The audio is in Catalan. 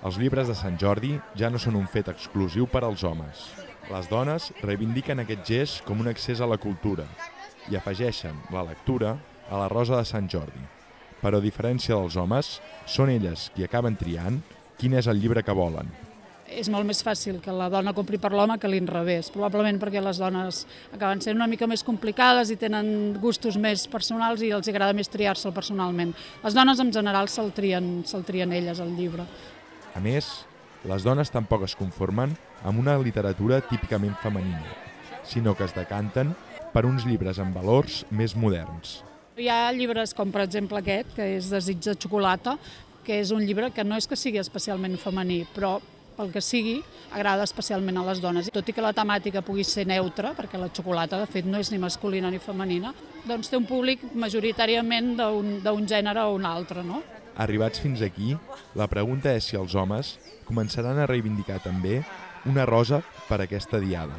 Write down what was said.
Els llibres de Sant Jordi ja no són un fet exclusiu per als homes. Les dones reivindiquen aquest gest com un accés a la cultura i afegeixen la lectura a la rosa de Sant Jordi. Però a diferència dels homes, són elles qui acaben triant quin és el llibre que volen. És molt més fàcil que la dona compri per l'home que l'inrevés, probablement perquè les dones acaben sent una mica més complicades i tenen gustos més personals i els agrada més triar-se'l personalment. Les dones en general se'l trien, se trien elles el llibre. A més, les dones tampoc es conformen amb una literatura típicament femenina, sinó que es decanten per uns llibres amb valors més moderns. Hi ha llibres com per exemple aquest, que és Desig de xocolata, que és un llibre que no és que sigui especialment femení, però pel que sigui, agrada especialment a les dones. Tot i que la temàtica pugui ser neutra, perquè la xocolata, de fet, no és ni masculina ni femenina, doncs té un públic majoritàriament d'un gènere o un altre, no? Arribats fins aquí, la pregunta és si els homes començaran a reivindicar també una rosa per aquesta diada.